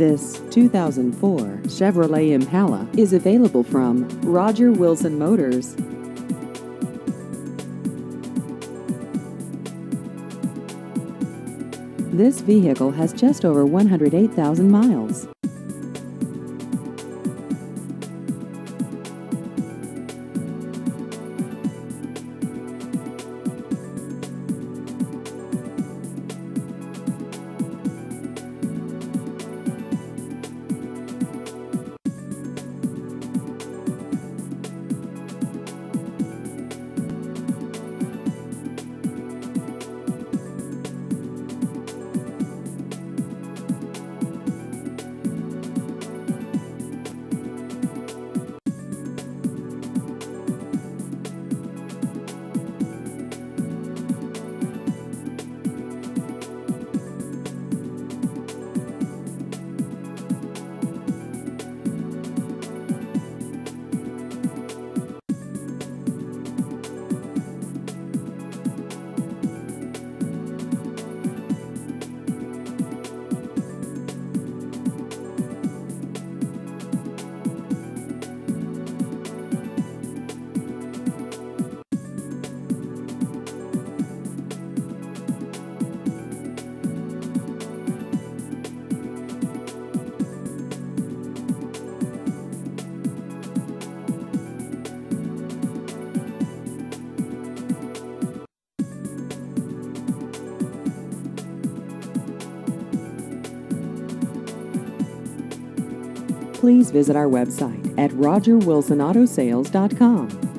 This 2004 Chevrolet Impala is available from Roger Wilson Motors. This vehicle has just over 108,000 miles. Please visit our website at rogerwilsonautosales.com.